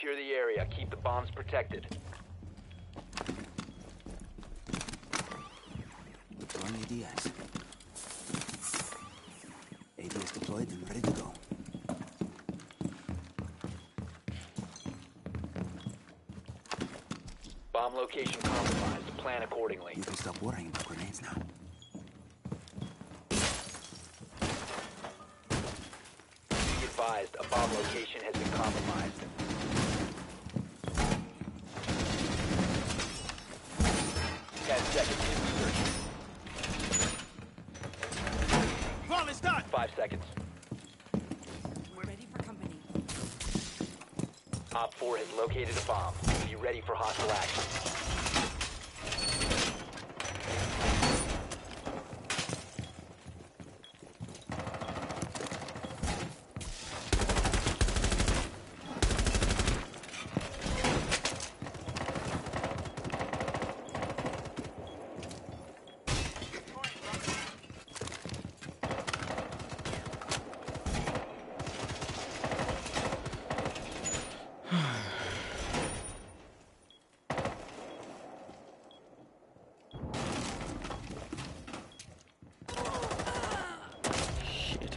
secure the area. Keep the bombs protected. Deploying ADS. ADS deployed and ready to go. Bomb location compromised. Plan accordingly. You can stop worrying about grenades now. Be advised, a bomb location has been compromised. Ten seconds. Bomb is done! Five seconds. We're ready for company. Op 4 has located a bomb. Be ready for hostile action. Shit.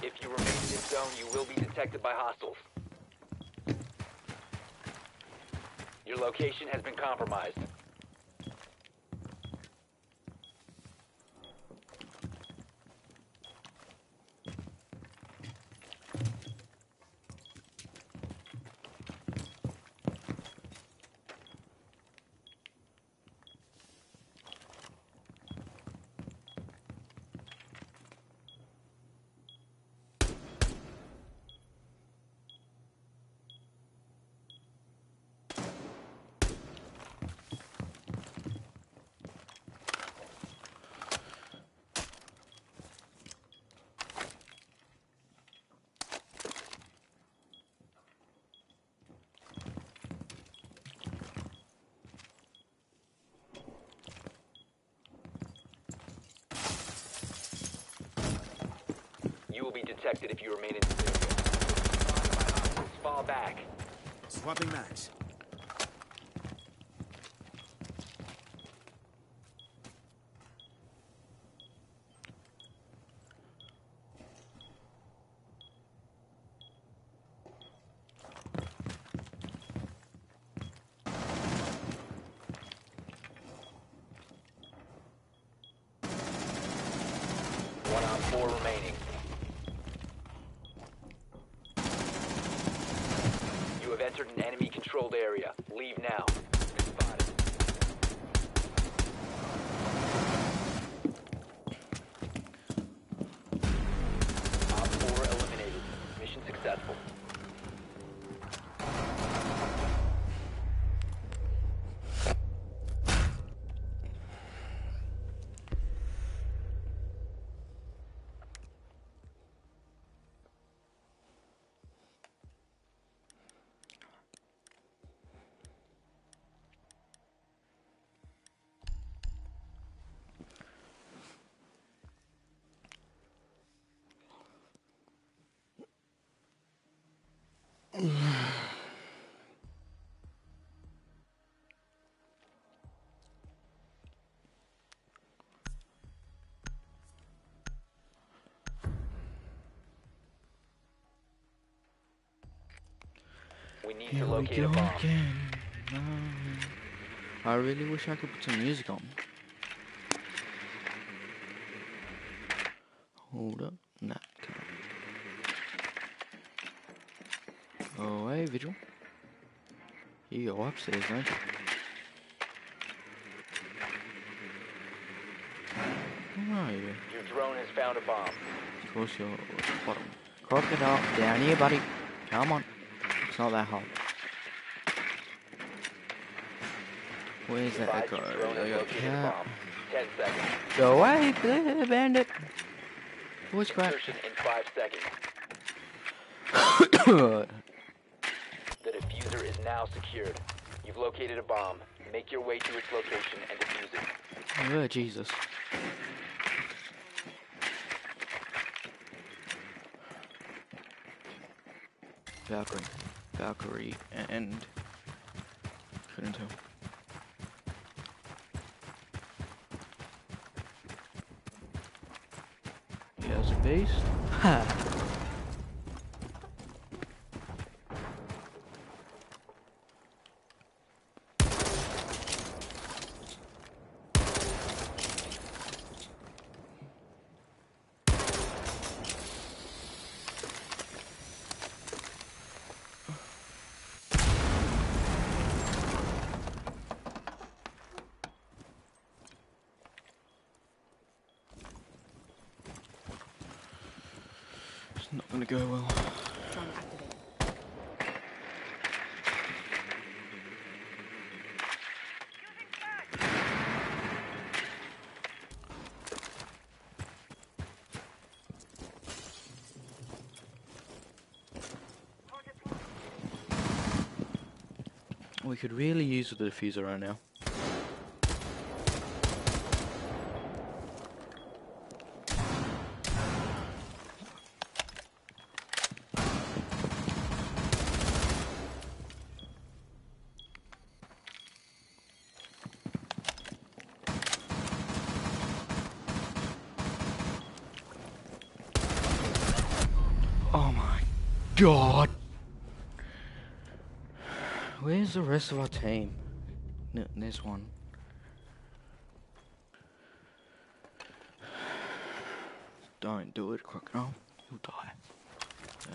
If you remain in this zone, you will be detected by hostiles. Your location has been compromised. You will be detected if you remain in this area. Fall back. Swapping mags. One on four remaining. You have entered an enemy-controlled area. Leave now. Need to Here we locate a go bomb. again. No. I really wish I could put some music on. Hold up. Nah. come on. Oh, hey, Vigil. You go upstairs, don't you? Oh, yeah. Your drone has found a bomb. Of course you're bottom. Crocodile, down here, buddy. Come on. It's not that hard. Where's that echo? your I got a cat. Ten seconds. Go away, bandit. Crack. Insertion in five seconds. The diffuser is now secured. You've located a bomb. Make your way to its location and defuse it. Oh, Jesus. Valkyrie. Valkyrie and couldn't tell. Here's a beast. Ha! It's not gonna go well. Drone activated. We could really use the diffuser right now. Oh my god! Where's the rest of our team? No, there's one. Don't do it, Crocodile. You'll die.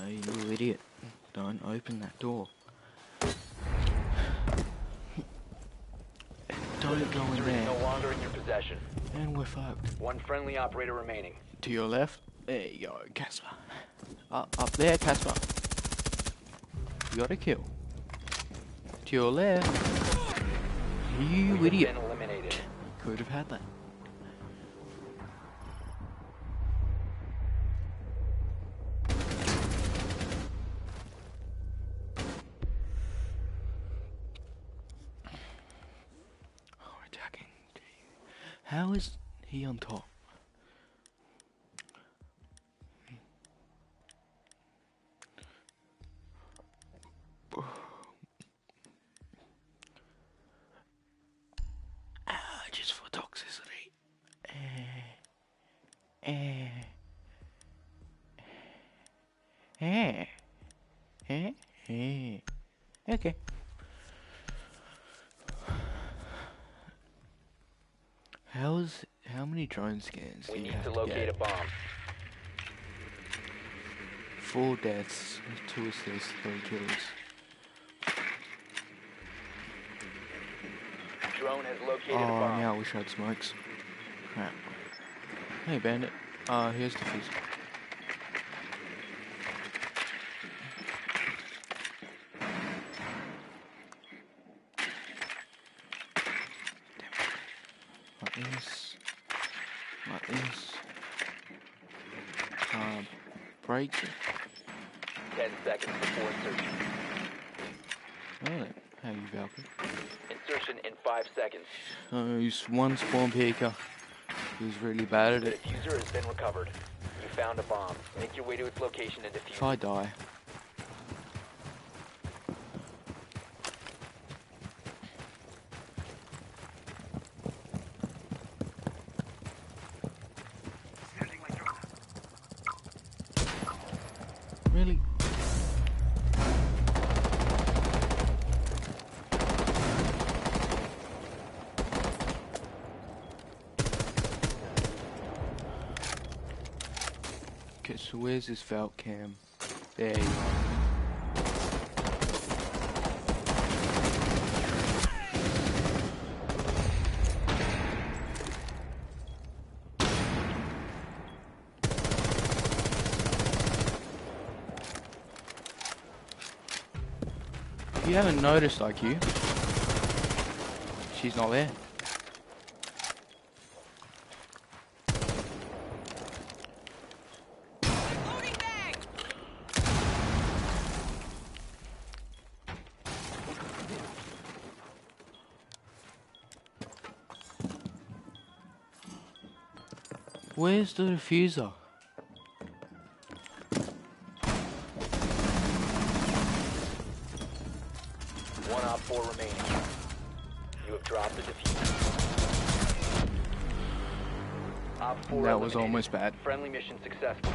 Oh, you idiot. Don't open that door. Don't go in there. no longer in your possession. And we're fucked. One friendly operator remaining. To your left. There you go, Casper. Up, up there, Casper. You got a kill. To your left. You You've idiot. Could have had that. Oh, attacking. How is he on top? Ah, just for toxicity. Eh. Eh. Eh. Eh. Eh. Okay. How's how many drone scans We need to locate a bomb. Four deaths, two assists, three kills. Drone has located a Oh, bomb. now I wish I had smokes. Crap. Hey, bandit. Uh, here's the fuse. Like this. Like this. Uh, break it. Ten seconds before insertion. Oh, how you Valkyrie? Insertion in five seconds. Uh, he's one spawn peeker. He's really bad at it. The diffuser has been recovered. You found a bomb. Make your way to its location and defuse If I die, Where's his felt cam? There you You haven't noticed, IQ. She's not there. Where's the diffuser? One op four remaining. You have dropped the diffuser. Op four That was almost bad. Friendly mission successful.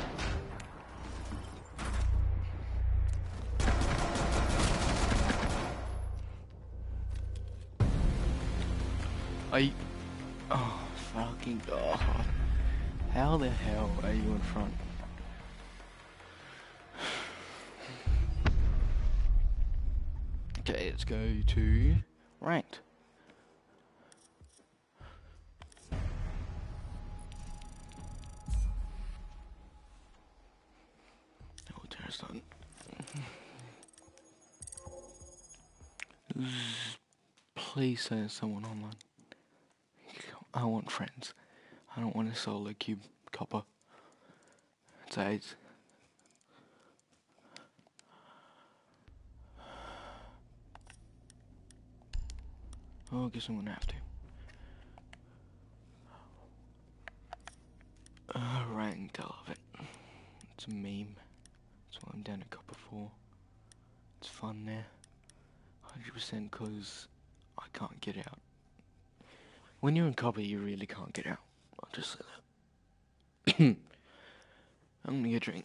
The hell are you in front? Okay, let's go to ranked. Oh, terrorist hunt. Please say someone online. I want friends. I don't want a solo queue copper. It's AIDS. Oh, I guess I'm gonna have to. Uh, ranked, I love it. It's a meme. That's what I'm down a copper for. It's fun there. 100% because I can't get out. When you're in copper, you really can't get out. I'll just say that. I'm gonna get a drink.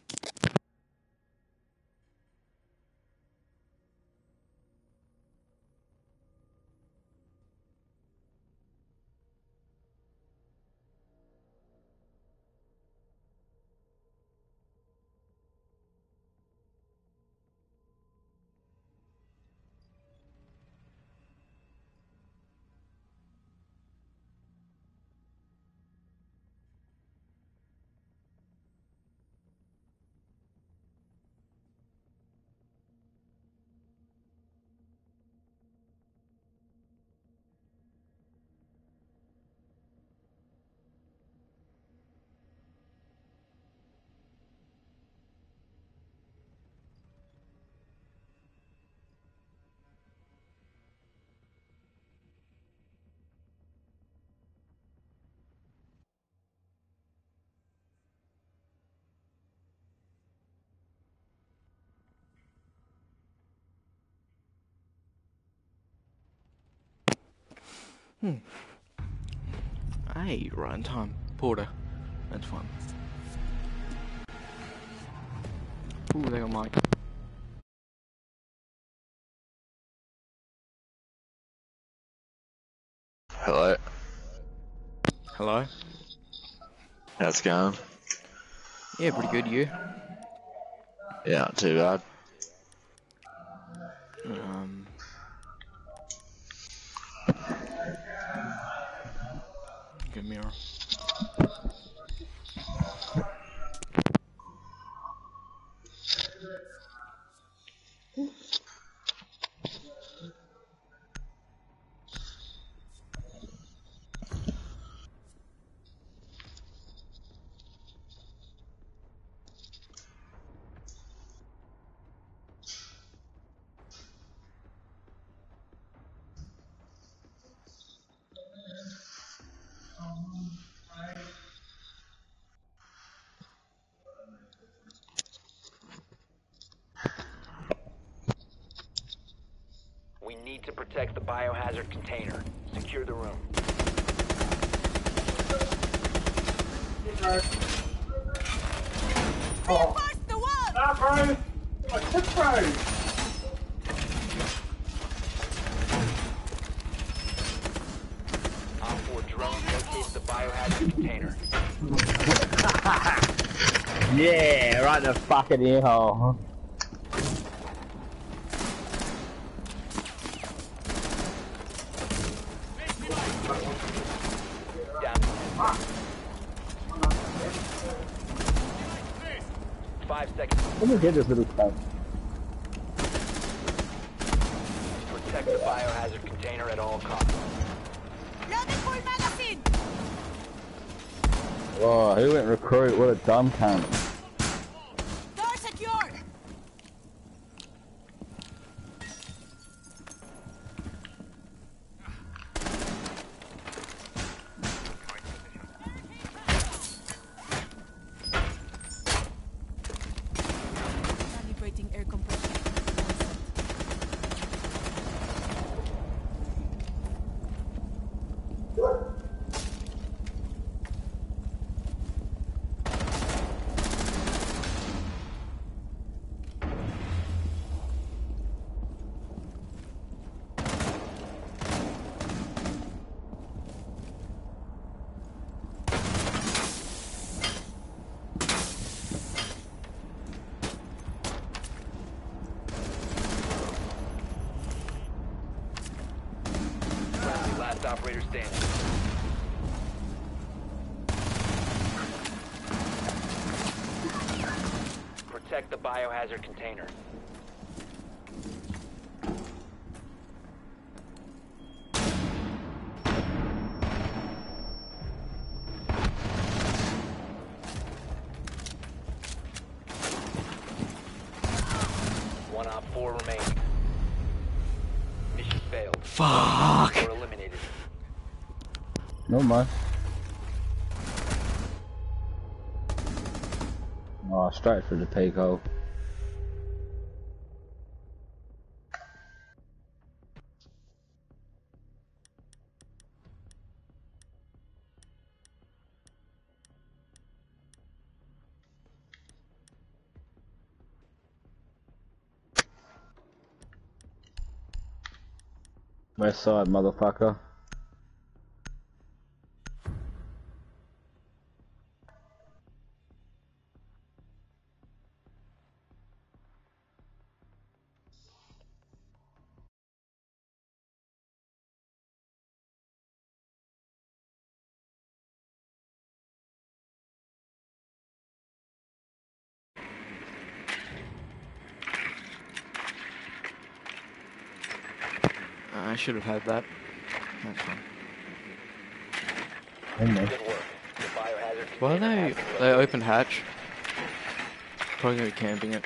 Hmm. Hey, right time. Porter. That's fine. Ooh, they got Mike. Hello. Hello? How's it going? Yeah, pretty good, you? Yeah, not too bad. Um... Good mirror. Need to protect the biohazard container. Secure the room. Reinforce the wall! 4 drone located the biohazard container. Yeah, right in the fucking ear hole. Down. Five seconds. Let me get this little stuff. biohazard container at all costs. Loading full magazine. Oh, who went recruit? What a dumb cunt. Door secured. Calibrating air compression. Friendly last operator standing. Protect the biohazard container. Straight for the Pico. West side, motherfucker. Should have had that. That's fine. Almost. Good work. The biohazard Why container they they opened hatch? Probably gonna be camping it.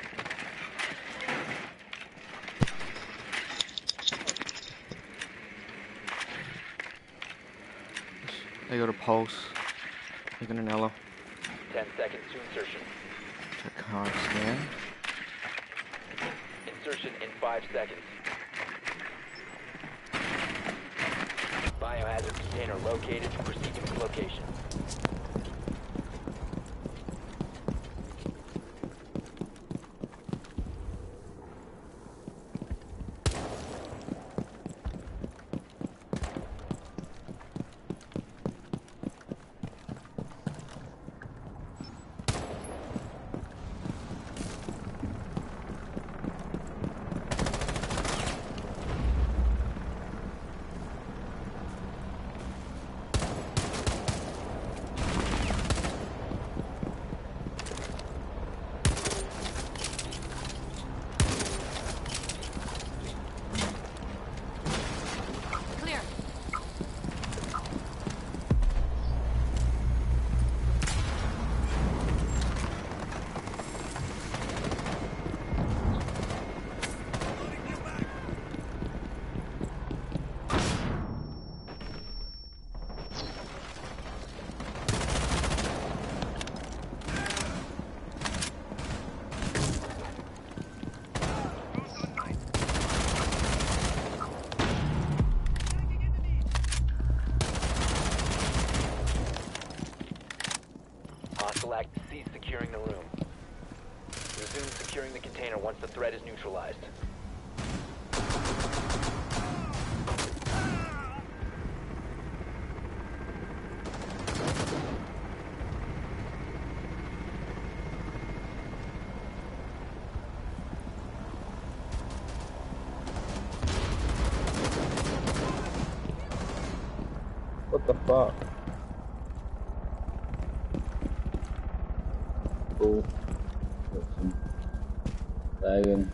They got a pulse. They got an Ela. Ten seconds to insertion. I can't scan. Insertion in five seconds. Biohazard container located. Proceed to its location. Clear. Hostile act cease securing the room. Resume securing the container once the threat is neutralized. What the fuck? Cool. Got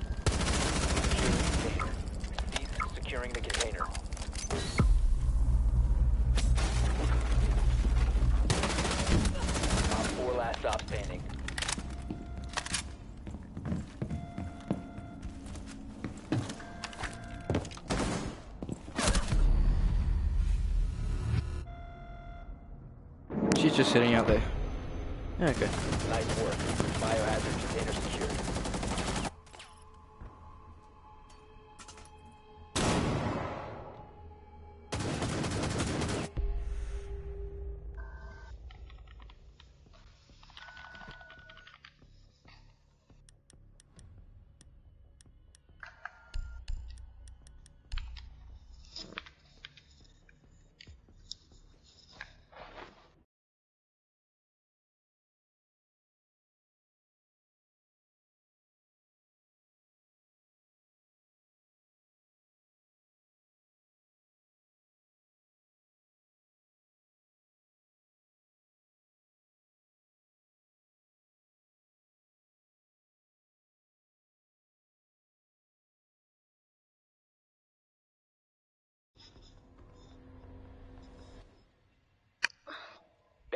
just sitting out there. Okay. Nice work. Biohazard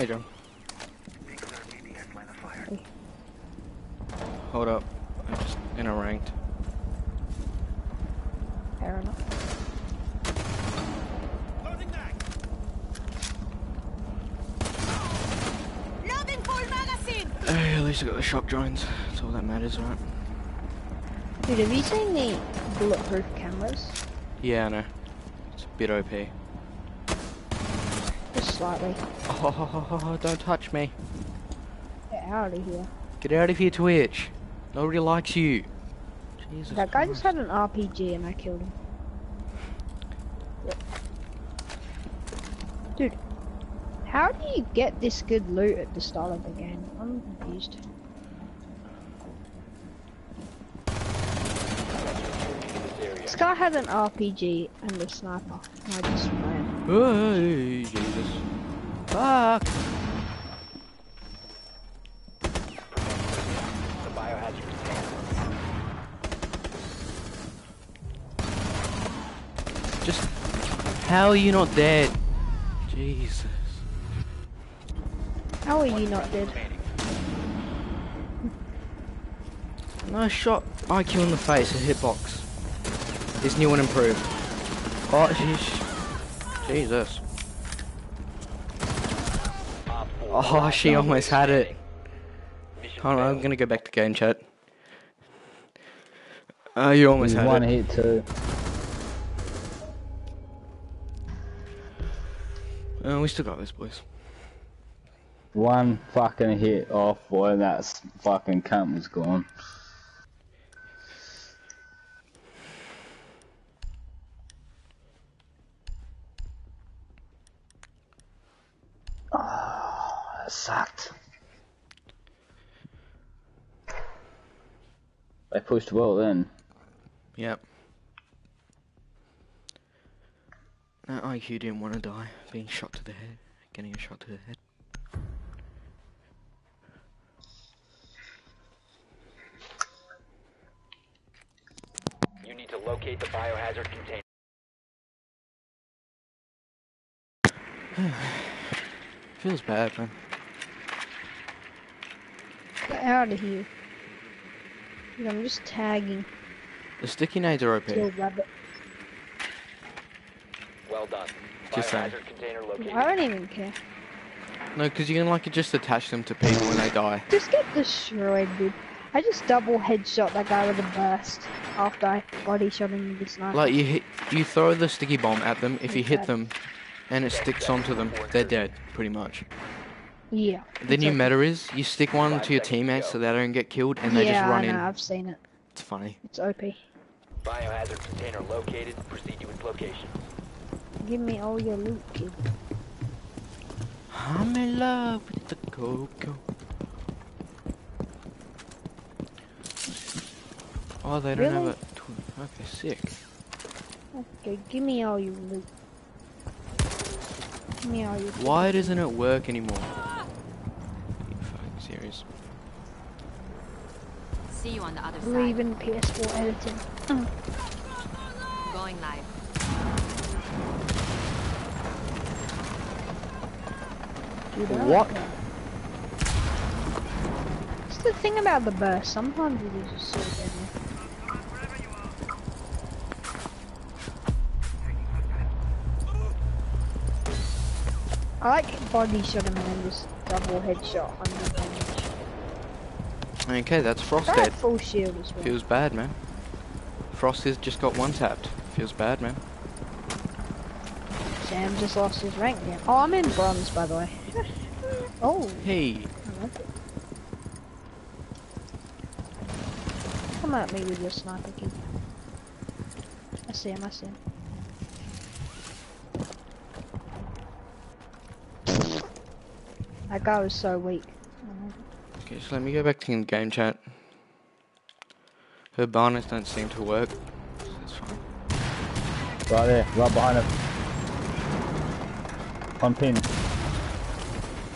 Hey, John. Hold up. I'm just in a ranked. Fair enough. Loading full magazine! Hey, at least I got the shock joints. That's all that matters, right? Dude, have you seen the bulletproof cameras? Yeah, I know. It's a bit OP. Just slightly. Oh, don't touch me. Get out of here. Get out of here, Twitch. Nobody likes you. Jesus That guy just had an RPG and I killed him. Dude, how do you get this good loot at the start of the game? I'm confused. This. This guy had an RPG and a sniper. and I just ran. Hey, Jesus. Fuck. The biohazard container. Just. How are you not dead? Jesus. How are you not dead? Remaining. Nice shot. IQ in the face, a hitbox. This new one improved. Oh, sheesh. Jesus. Op 4 Oh, she almost had it. Hold on, I'm gonna go back to game chat. Uh, you almost had it. one it. hit too. Uh, we still got this, boys. One fucking hit off, boy, and that fucking cunt was gone. Oh, that sucked. They pushed well then. Yep. That IQ didn't want to die, being shot to the head, getting a shot to the head. You need to locate the biohazard container. Feels bad, man. Get out of here. Dude, I'm just tagging. The sticky nades are open. Well done. Just saying. biohazard container Dude, located. I don't even care. No, because you can like just attach them to people when they die. Just get destroyed, dude. I just double headshot that guy with a burst after I body shot him with the sniper. Like you hit, you throw the sticky bomb at them. If you hit them, and it sticks onto them, they're dead, pretty much. Yeah. The it's new okay. meta is you stick one Five to your teammates so they don't get killed, and they yeah, just run I know, in. I've seen it. It's funny. It's OP. Biohazard container located. Proceed to its location. Give me all your loot, kid. I'm in love with the cocoa. Oh, they don't Really? have a. Tw- okay, sick. Okay, give me all your loot. Give me all your Why doesn't it work anymore? Are you fucking serious? See you on the other believe side. in PS4 editing. Going live. What? It's the thing about the burst. Sometimes it is just so deadly. I like body shot him and then just double headshot 100 damage. Okay, that's Frost I dead. full shield as well. Feels bad, man. Frost has just got one tapped. Feels bad, man. Sam just lost his rank again. Oh, I'm in bronze, by the way. oh, Hey, I like it. Come at me with your sniper, kid. I see him, I see him. That guy was so weak. Okay, so let me go back to game chat. Her banners don't seem to work. so That's fine. Right there, right behind him. On pin,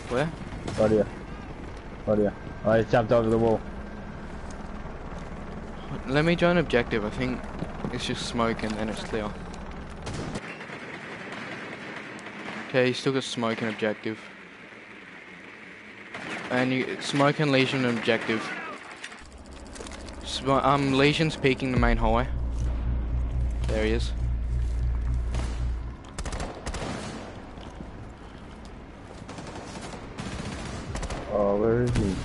Where? right here. Right here. Oh, he jumped over the wall. Let me join objective. I think it's just smoke and then it's clear. Okay, you still got smoke and objective. And you smoke and lesion and objective. Sm um, lesion's peeking the main hallway. There he is. Oh, where is he?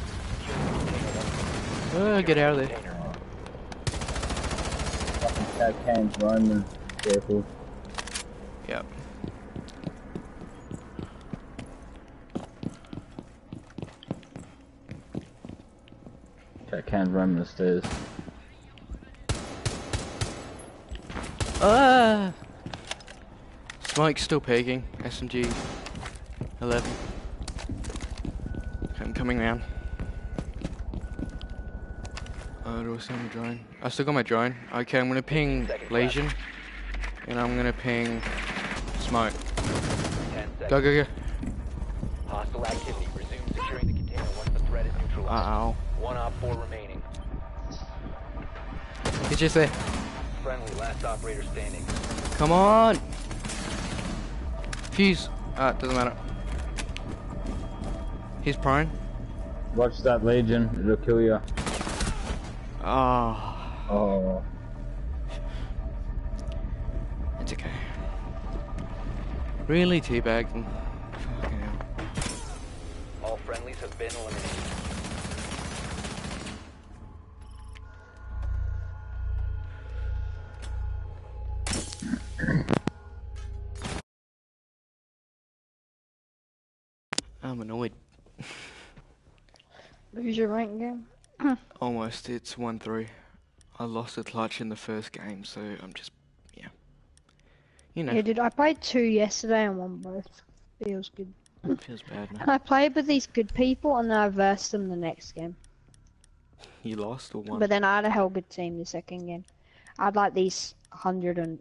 Uh, get out of there. Cans running. Careful. Yep. Cat can run the stairs. Ah! Smoke's still peeking. SMG 11. I'm coming round. Uh, do I see my drone? I still got my drone. Okay, I'm gonna ping Lesion. And I'm gonna ping Smoke. Go, go, go. Hostile activity. Resume securing the container once the threat is neutralized. Uh-oh. One op four remaining. He's just there. Friendly last operator standing. Come on! Fuse. Ah, doesn't matter. He's prone. Watch that Lesion, it'll kill you. Oh, Oh, it's okay. Really teabagged him. I'm annoyed. Lose your rank game? Almost, it's 1-3. I lost a clutch in the first game, so I'm just, yeah. You know, Yeah, dude, I played two yesterday and won both. Feels good. feels bad, man. And I played with these good people and then I versed them the next game. You lost or won? But then I had a hell good team the second game. I had like these hundred and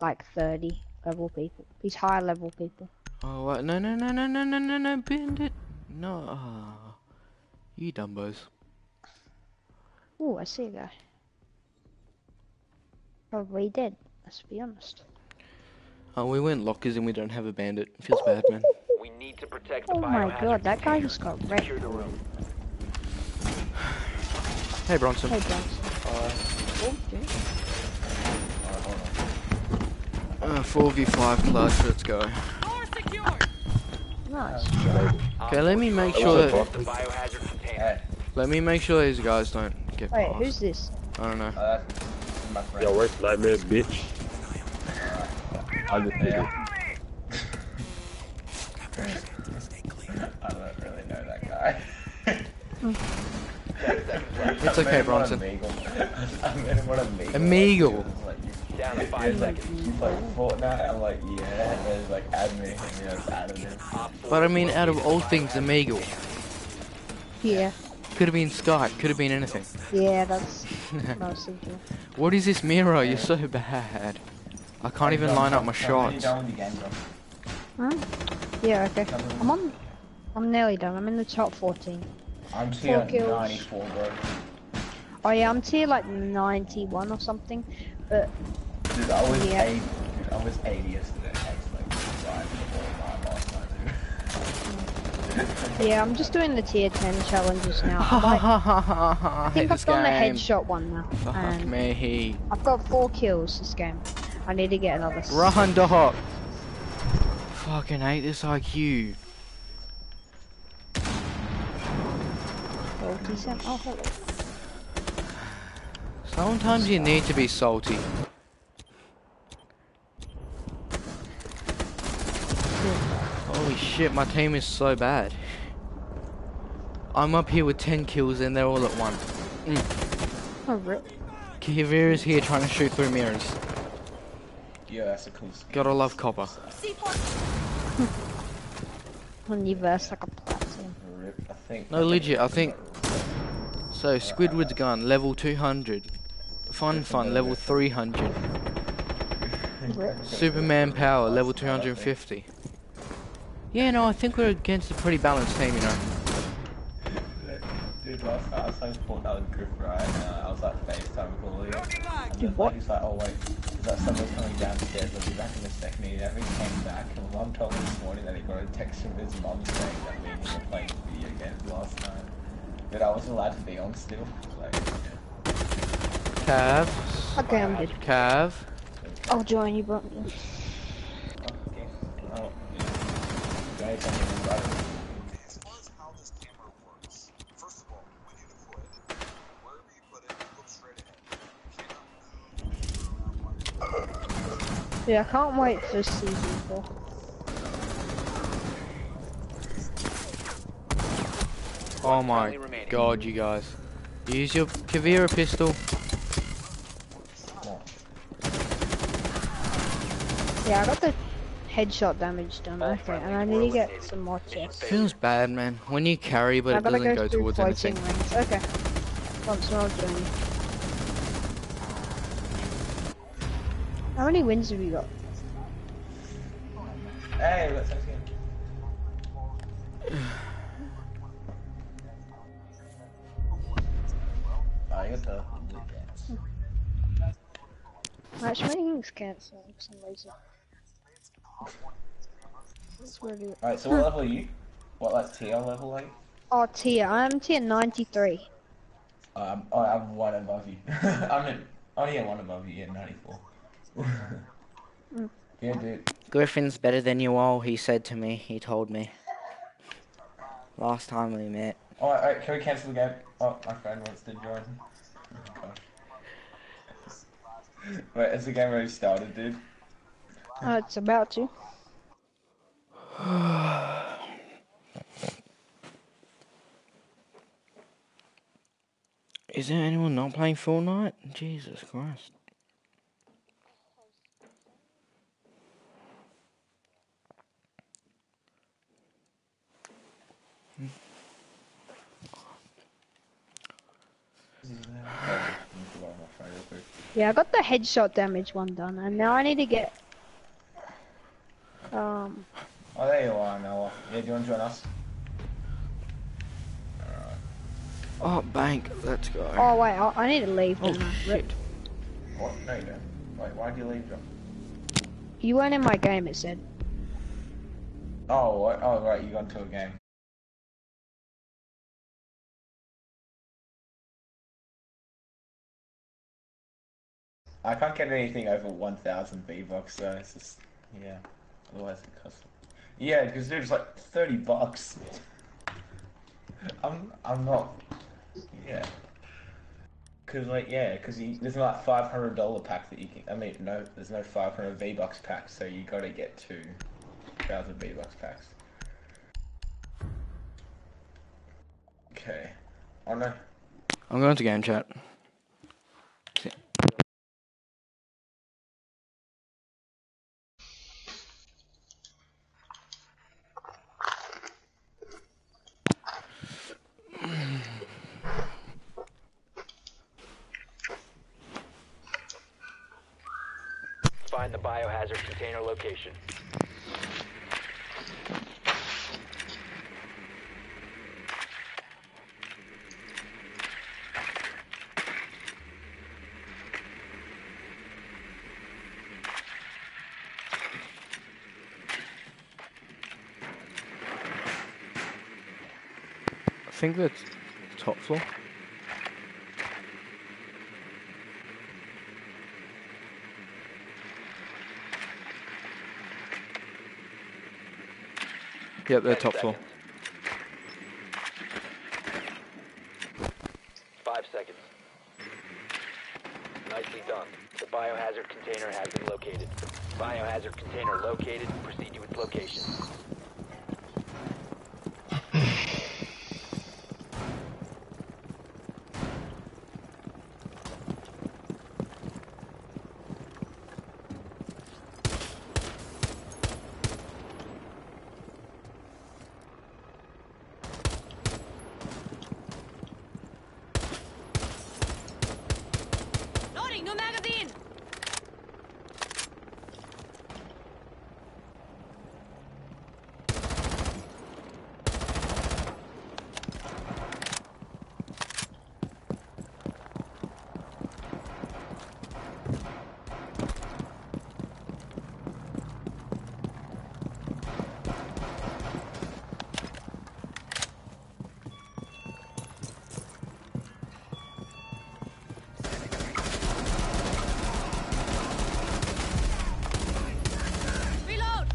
like thirty level people. These high level people. Oh, what? No, no, no, no, no, no, no, no, bend it. No. ah. You dumbos. Oh, I see a guy. Probably dead, let's be honest. Oh, we went lockers and we don't have a bandit. Feels bad, man. We need to protect the Oh my god, that guy container. just got wrecked. Secure the room. Hey, Bronson. Hey, Bronson. Oh, dude. Uh, 4v5 clutch, let's go. Nice. Okay, let me make sure that, The biohazard container. let me make sure these guys don't get Wait, past. who's this? I don't know. Uh, that's my friend. Your worst nightmare, bitch. I'll just Yeah. I don't really know that guy. Ten seconds left. It's okay, met him on Bronson. Omegle. I met him on Omegle. Omegle? He was like, Down to He five was like, seconds. he's like Fortnite. I'm like, yeah. And then he's like, add me. And he just added him. Op four But I mean, out of all located things, Omegle. Yeah. Could have been Skype, could have been anything. Yeah, that's most of it. What is this mirror? You're so bad. I can't even line up my shots. done with the game, bro? Huh? Yeah, okay. I'm on. I'm nearly done. I'm in the top 14. I'm tier Four kills. 94, bro. Oh yeah, I'm tier like 91 or something. But Dude, I was Yeah. 80. Dude, I was 80 yesterday. I was like, right before my last night, dude. yeah, I'm just doing the tier 10 challenges now. I, like, I I think I've this done the headshot one now. Fuck and me. I've got four kills this game. I need to get another. Run, dog. Fucking hate this IQ. 40. Oh. Sometimes you need to be salty. Holy shit, my team is so bad. I'm up here with 10 kills and they're all at one. Mm. Oh, rip. Kivir is here trying to shoot through mirrors. Yeah, that's a cool skin. Gotta love copper. On your verse like a platinum. Rip, I think. No, legit, I think- So, Squidward's gun, level 200. Fun Fun, level 300. Superman Power, level 250. Yeah, no, I think we're against a pretty balanced team, you know. Dude, last night I was playing Fortnite with Griff, right? And uh, I was like FaceTime calling. And Dude, then, what? like, He's like, oh wait, is that someone's coming downstairs? I'll be back in a second. He never came back. And mum told me this morning that he got a text from his mum saying that me and were playing video games last night. That I wasn't allowed to be on still. Like, Cav, Okay, I'm good. Cav. I'll join you, bro. okay. Oh, yeah. Guys, I'm gonna run. As far as how this camera works, first of all, when you deploy it, wherever you put it, look straight ahead. You cannot move. Yeah, I can't wait to see people. Oh my god, you guys. Use your Caveira pistol. Yeah, I got the headshot damage done. Okay, and I need to get some more chests. Feels bad, man. When you carry, but I it doesn't go go towards anything. rings. Okay. Once more, I'll join. How many wins have you got? Hey, let's go again. Oh, you got the Matchmaking's cancelled for some reason. That's. Alright, so what level are you? What, like tier level, like? Oh, tier. I'm tier 93. Um, oh, I'm one above you. I'm in, only at one above you, yeah, 94. Mm. Yeah, dude. Griffin's better than you all, he said to me. He told me. Last time we met. Alright, alright, can we cancel the game? Oh, my friend wants to join. Oh, gosh. Wait, has the game already started, dude? Oh, it's about to. Is there anyone not playing Fortnite? Jesus Christ. Yeah, I got the headshot damage one done, and now I need to get... Um... Oh, there you are, Noah. Yeah, do you want to join us? Oh, bank. Let's go. Oh, wait, I, I need to leave. Oh, shit. Rip. What? No, you don't. Wait, why'd you leave, John? You weren't in my game, it said. Oh, what? oh, right, you got into a game. I can't get anything over 1,000 V-Bucks, so it's just, yeah. Otherwise it costs. Yeah, because it's like 30 bucks. I'm, I'm not, yeah. Cause like yeah, cause you, there's like five hundred dollar packs that you can. I mean no, there's no five hundred V bucks packs, so you gotta get two thousand V bucks packs. Okay. Oh no. I'm going to game chat. Find the biohazard location. I think that's top floor. Yep, they're top floor. seconds. Five seconds. Nicely done. The biohazard container has been located. Biohazard container located. Proceed to its location. Loading new magazine. Reload.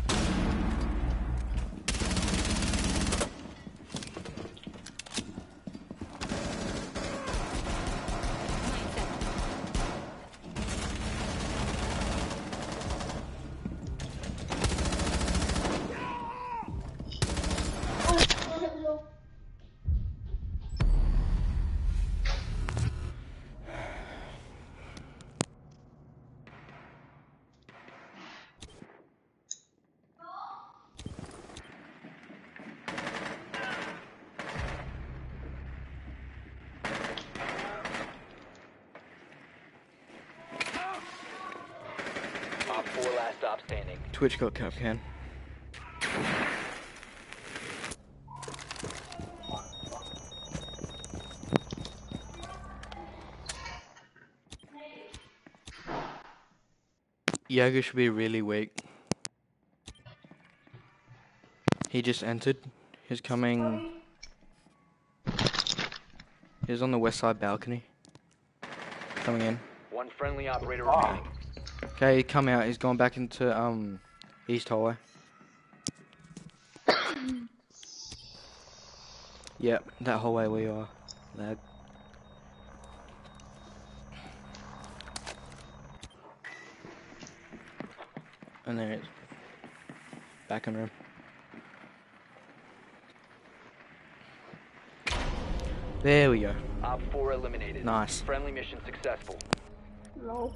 Op 4 last stop standing. Twitch got Kapkan. Jaeger should be really weak. He just entered. He's coming. He's on the west side balcony. Coming in. One friendly operator ah. remaining. Okay, come out. He's gone back into um East Hallway. yep, that hallway where you are, lad. And there it is. Back in room. There we go. Op 4 eliminated. Nice. Friendly mission successful. Lol.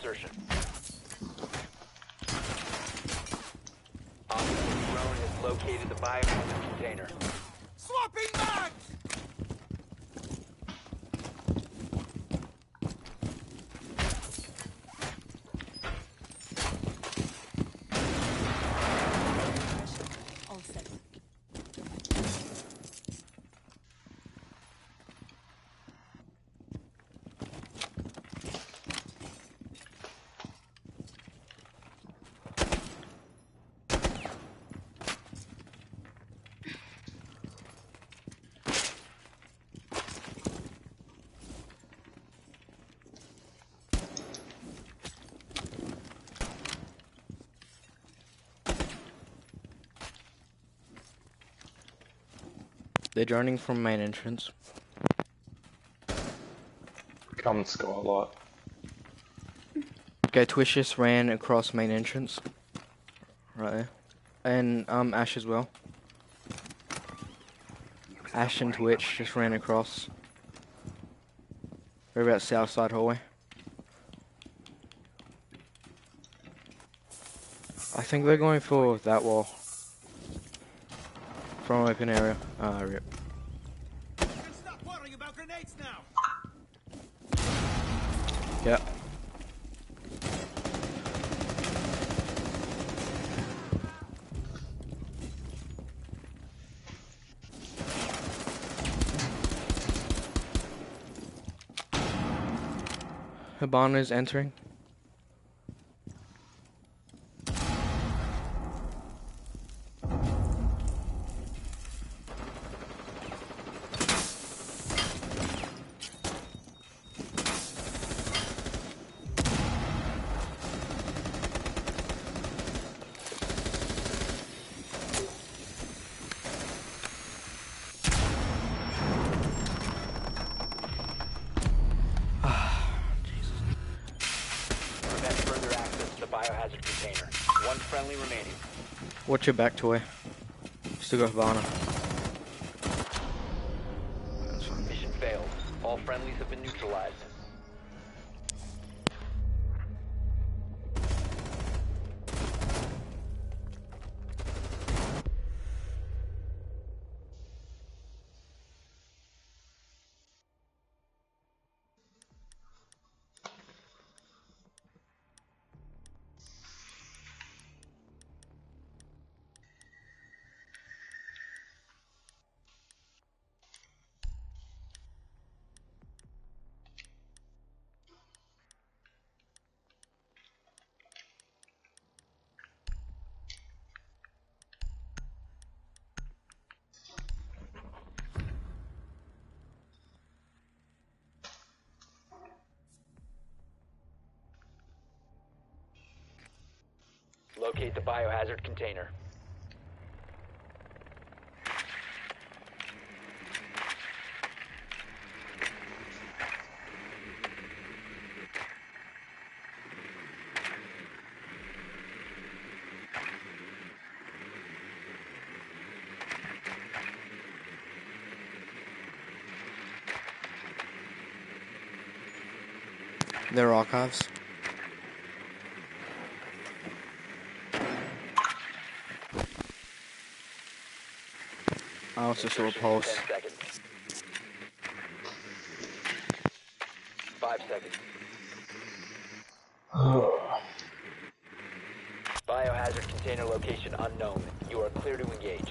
insertion. Officer drone has located the biohazard container. Swapping mags! All set. They're joining from main entrance. Come Skylight. Okay, Twitch just ran across main entrance. Right there. And um Ash as well. Ash and Twitch just ran across. We're about south side hallway. I think they're going for that wall. From open area. Ah, rip. You can stop worrying about grenades now! Yep. Hibana's entering. Prevent further access to the biohazard container. One friendly remaining. Watch your back toy. Still got Hibana. Locate the biohazard container. Their archives. I also saw a pulse. Seconds. Five seconds. Biohazard container location unknown. You are clear to engage.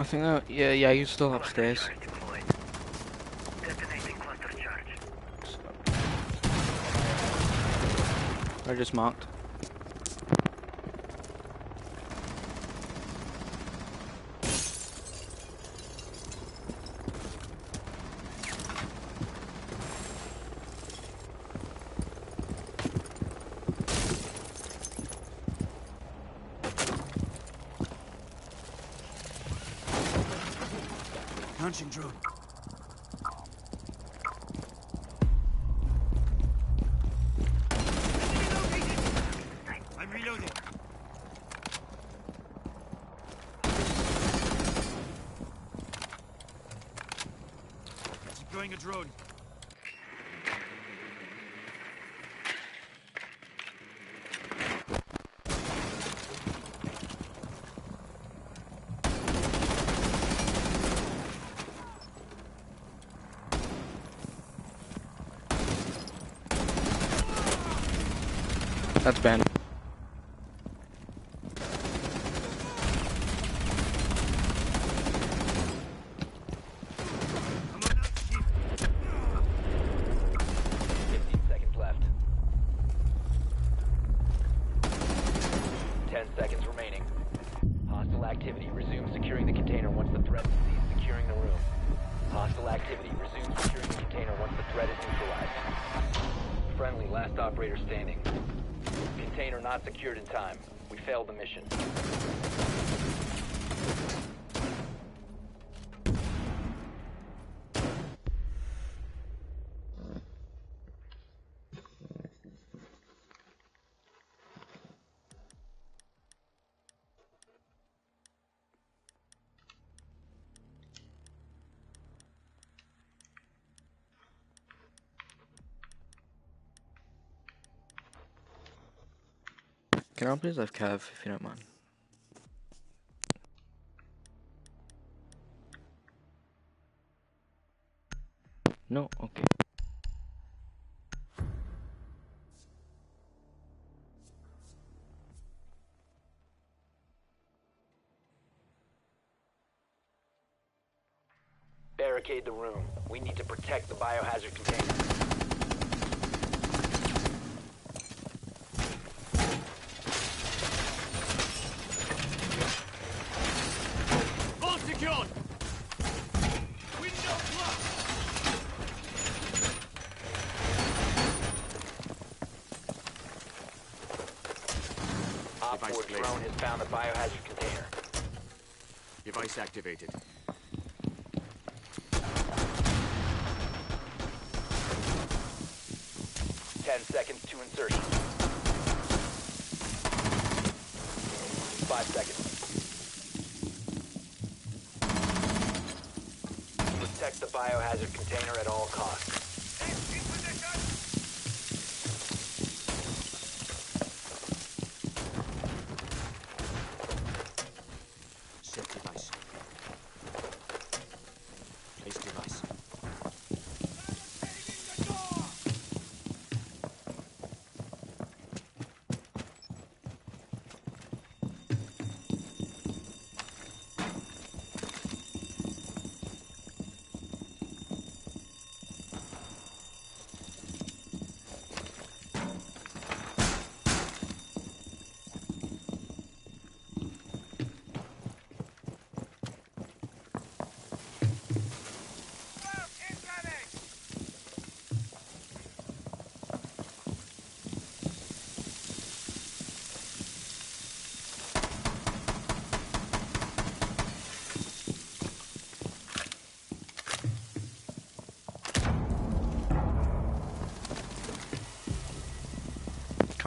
I think that, yeah, yeah, You're still upstairs. I just marked. Can I please have Kev, if you don't mind? No? Okay. hazard container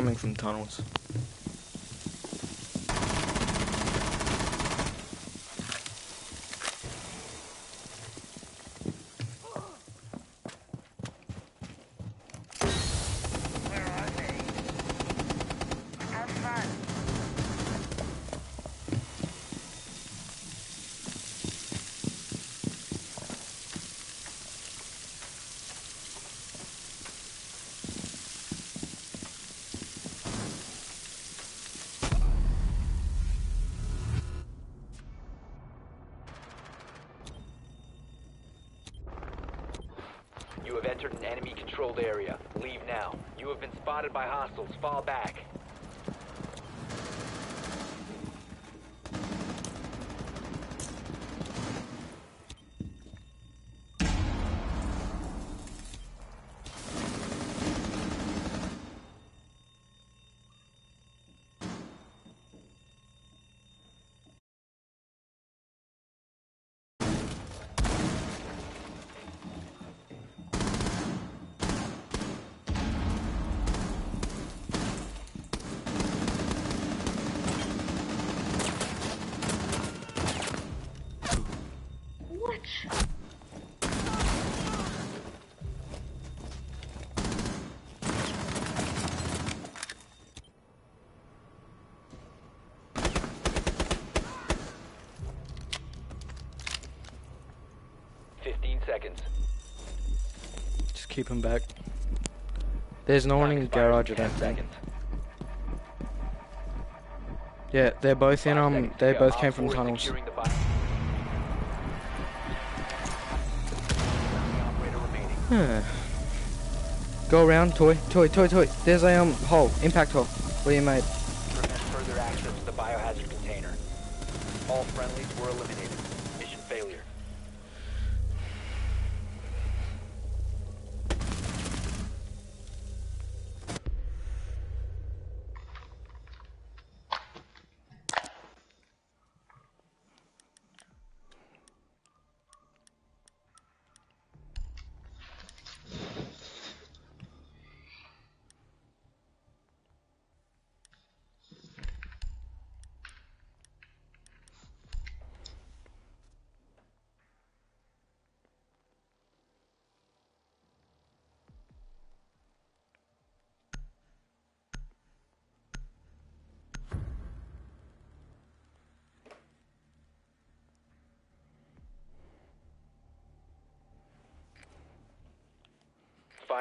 coming from tunnels. Keep him back. There's no one in the garage, I don't think. Yeah, they're both in, um, they both came from tunnels. The bio- Huh. Go around, toy, toy, toy, toy. There's a um hole, impact hole. What do you made? prevent further access to the biohazard container. All friendlies were eliminated. Mission failure.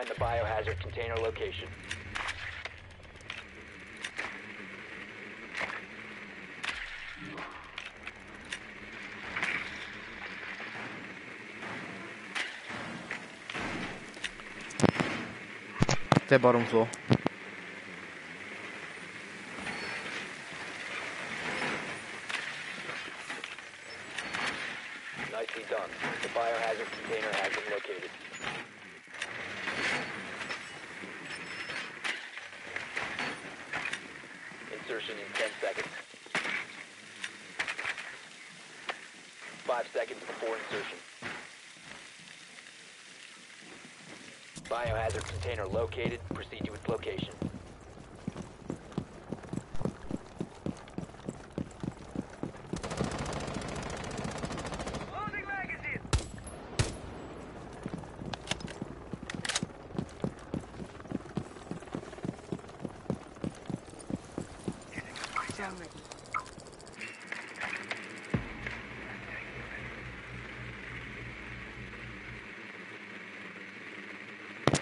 Find the biohazard container location. They're bottom floor. Nicely done. The biohazard container has been located. Insertion in 10 seconds. Five seconds before insertion. Biohazard container located. Proceed to its location.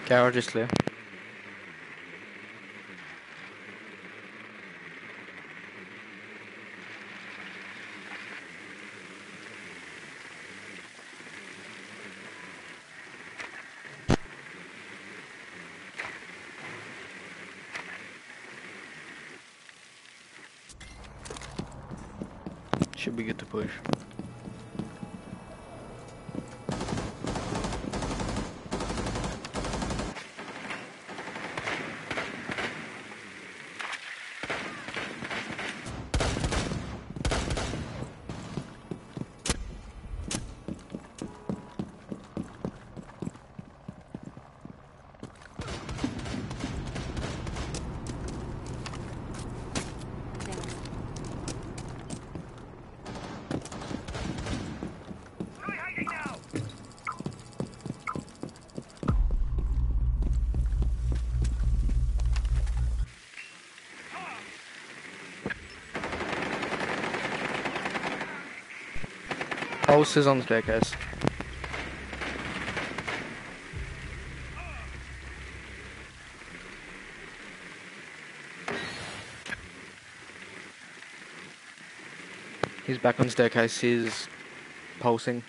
Clear. Should be good to push. mouse is on the staircase. He's back on staircase, he's pulsing.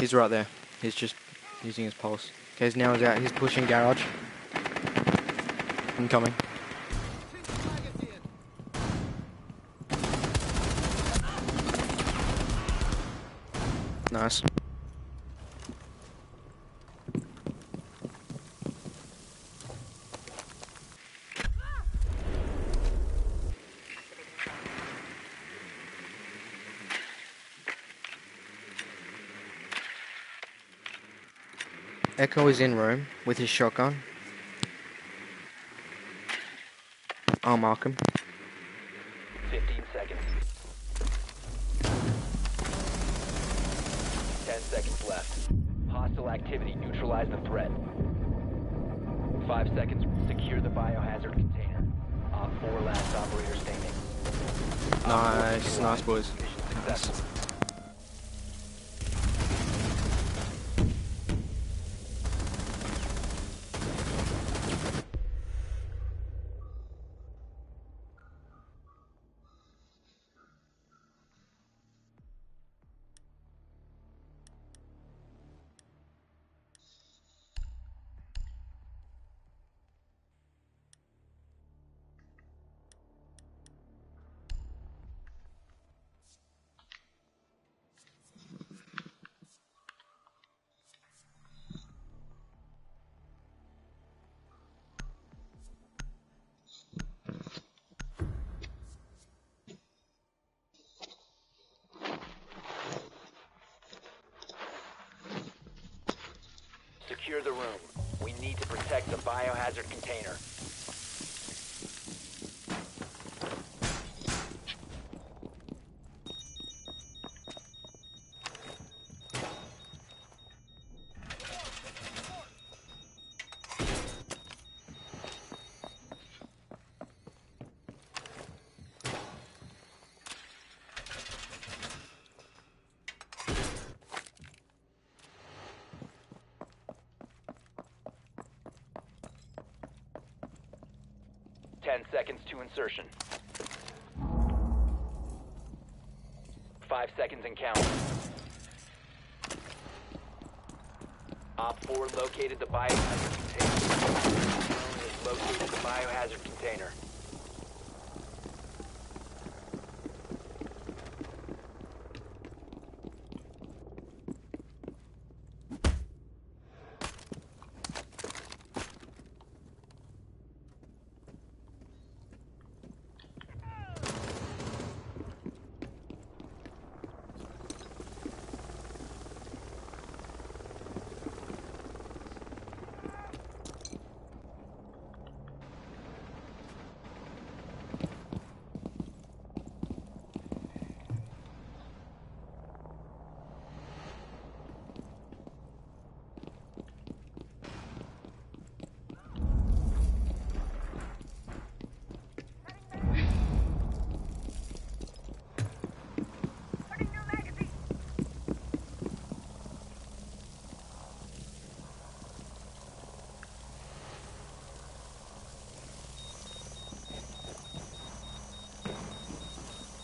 He's right there. He's just using his pulse. Okay, now he's out. He's pushing garage. Incoming. Nice. Echo is in room with his shotgun. I'll 15 seconds. 10 seconds left. Hostile activity. Neutralize the threat. 5 seconds. Secure the biohazard container. Op 4 last operator standing. Nice, nice boys. Successful. Secure the room. We need to protect the biohazard container. Ten seconds insertion. Five seconds and count. Op 4 located the biohazard container. Located the biohazard container.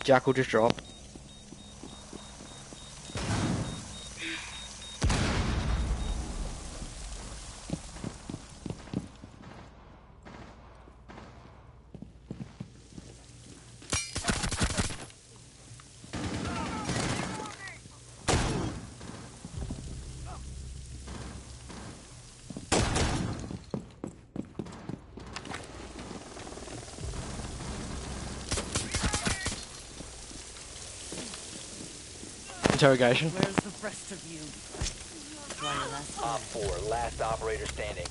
Jackal just dropped. Interrogation. Where's the rest of you? Last Op 4 last operator standing.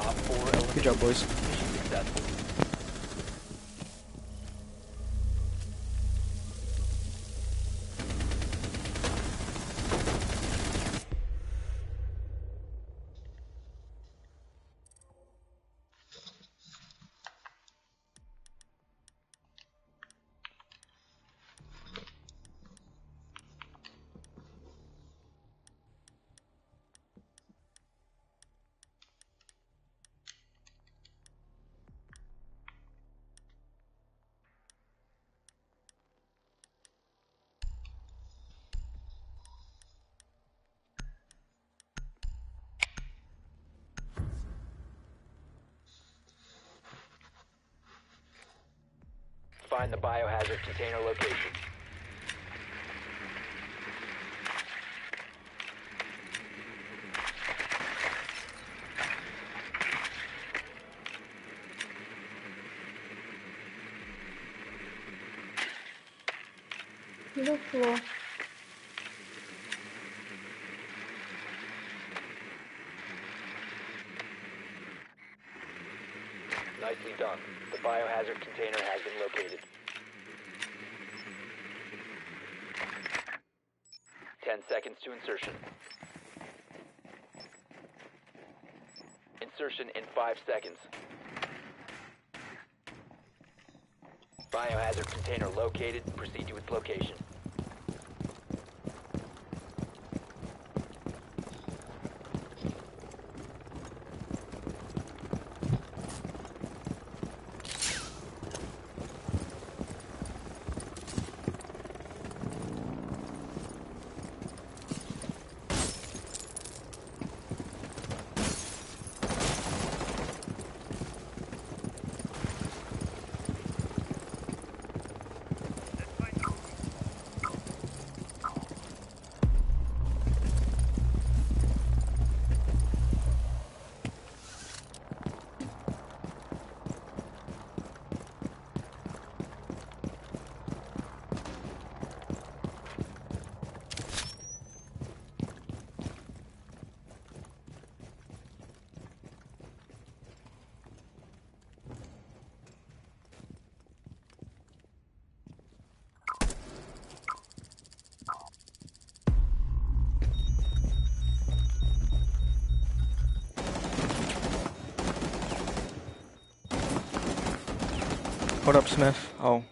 Op 4. Good job, boys. Mission successful. Container. 10 seconds to insertion. Insertion in 5 seconds. Biohazard container located. Proceed to its location. Smith. Oh.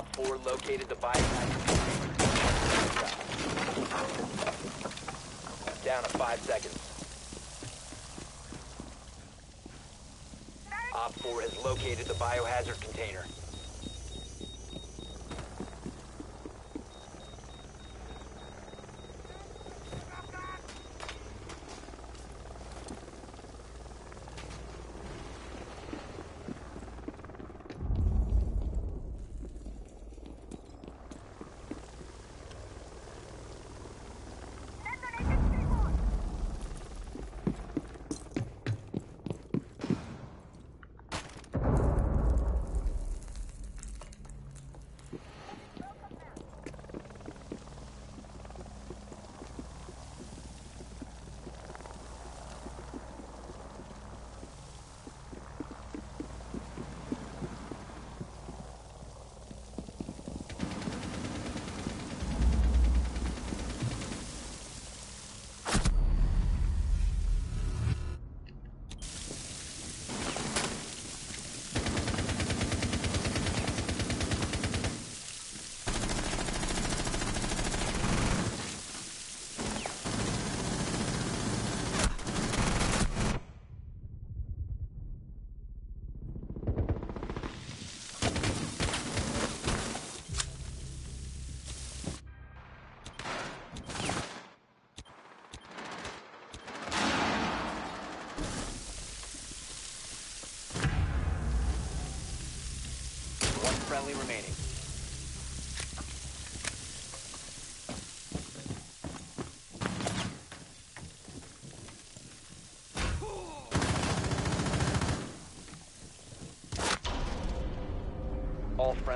Op 4 located the biohazard. Down to five seconds. Op 4 has located the biohazard container.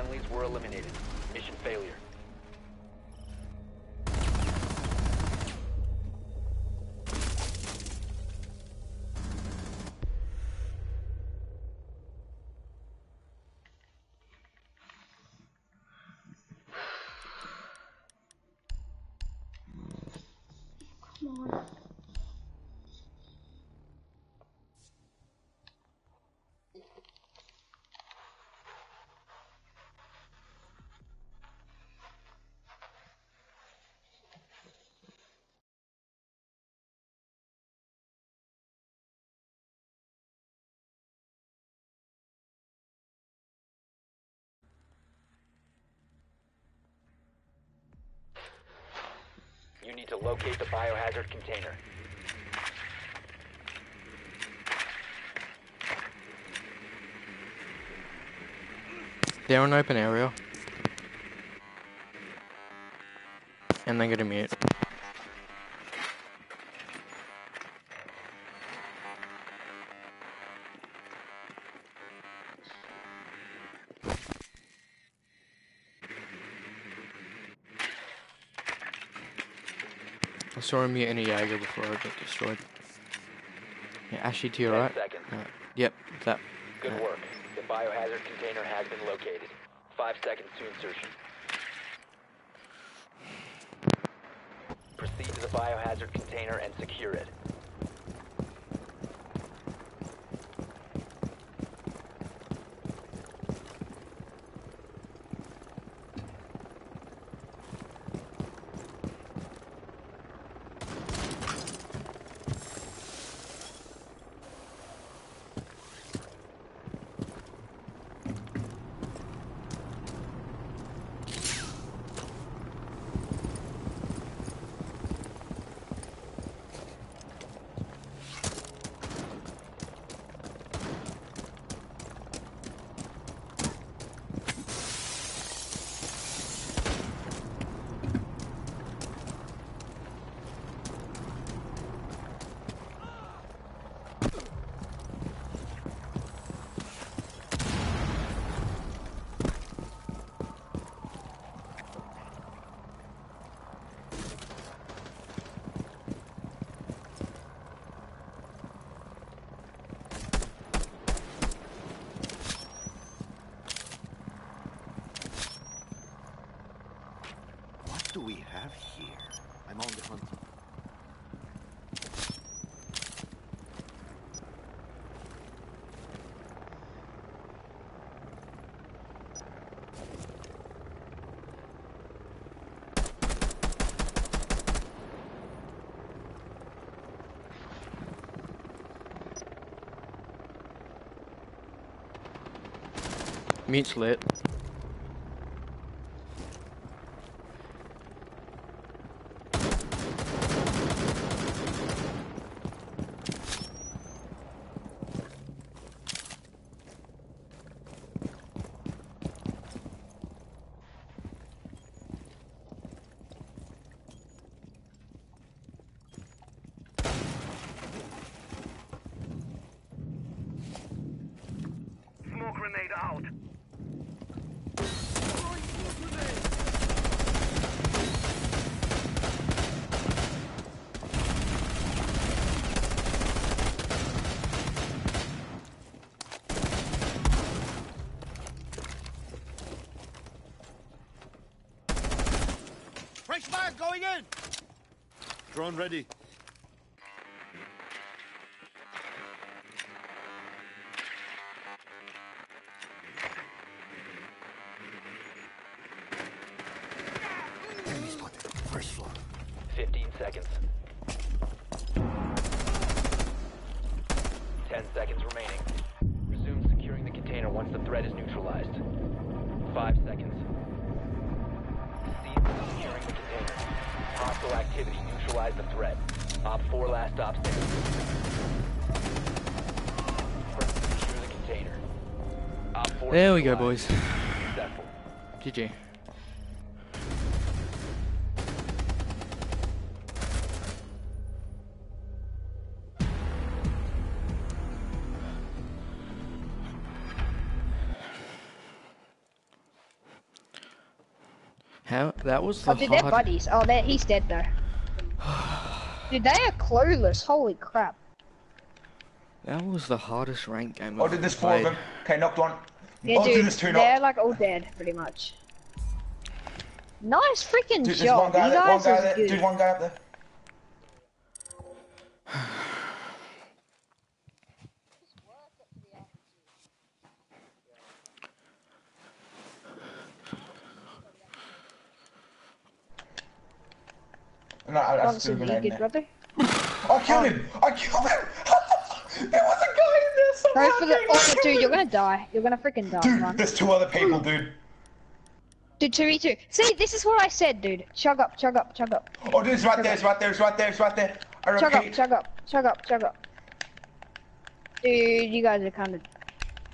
Friendlies were eliminated. You need to locate the biohazard container. They're on open area. And they get a mute. I saw him mute in a Jaeger before I got destroyed. Yeah, Ashy to your right. Uh, yep, that. Good work. The biohazard container has been located. Five seconds to insertion. Proceed to the biohazard container and secure it. What do we have here? I'm on the hunt. Mute's Fresh fire going in. Drone ready. Go, neutralized. boys. GG. How that was the Oh, dude, they're buddies. Oh, they're, he's dead though. Dude, they are clueless. Holy crap. That was the hardest rank game. Oh, I've dude, there's four of them. Okay, knocked one. Yeah, oh, dude, dude, they're like all dead, pretty much. Nice freaking Dude, one job. guy You there. One guys guy are there. good. Dude, one guy up there. No, I, I are you good, brother? I killed oh. him! I killed him! there was a guy in there somewhere! Go for the. Oh, dude, you're gonna die. You're gonna freaking die, Dude, man. there's two other people, dude. Dude, 2v2. See, this is what I said, dude. Chug up, chug up, chug up. Oh, dude, it's right there, it's right there, it's right there, it's right there. I Chug up, chug up, chug up, chug up. Dude, you guys are kind of.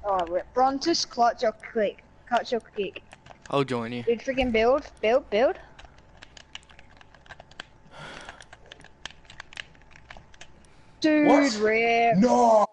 Oh, rip. Brontus, clutch or click. Clutch or kick. I'll join you. Dude, freaking build, build, build. Dude, What? rip. No!